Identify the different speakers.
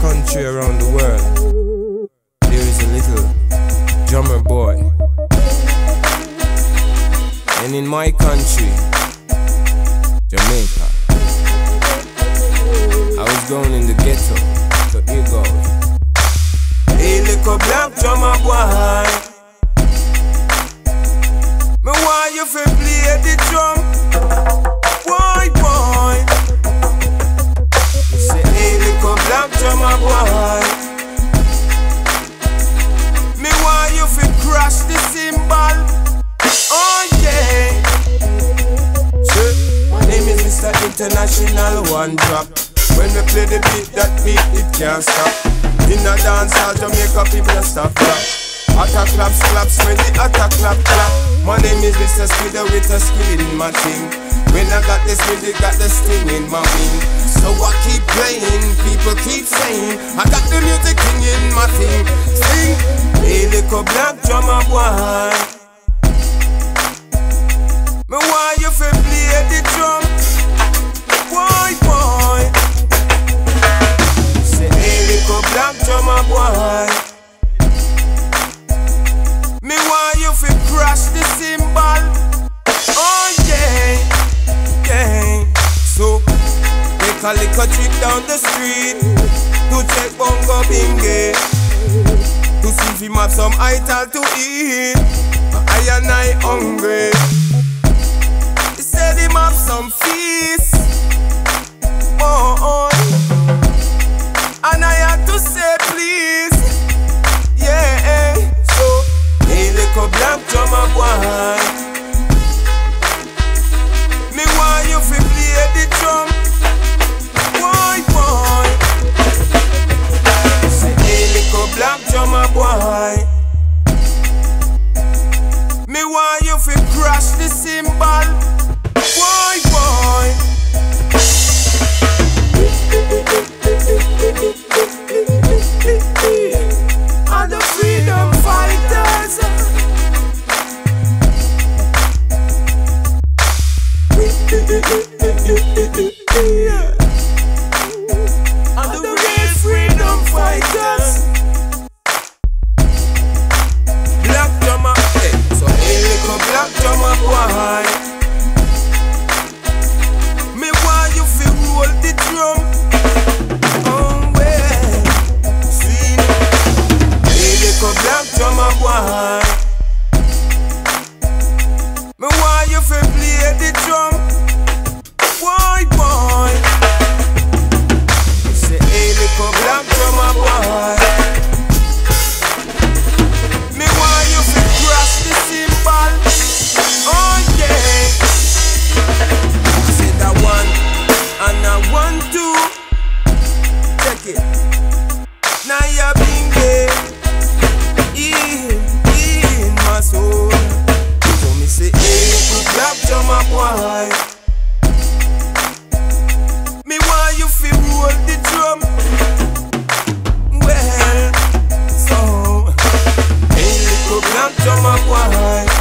Speaker 1: country around the world, there is a little drummer boy. And in my country, Jamaica, I was going in the ghetto, so here goes. Hey, little black drummer boy. International One Drop. When we play the beat, that beat it can't stop. In a dance hall, Jamaica people stop rap. Attack claps, claps, when the attack clap, clap. My name is Mr. Squidly with a squid in my thing. When I got this music, got the sting in my wing. So I keep playing, people keep saying, I got the music king in my thing. Sing, hey, little black drummer boy. Boy. Me want you to crash the cymbal. Oh yeah, yeah. So take a little trip down the street to check bongo binge to see if him have some ital to eat. I and I hungry. Me want you fi crash the cymbal, boy, boy. And the freedom fighters. Yeah. go to my boy. my wine.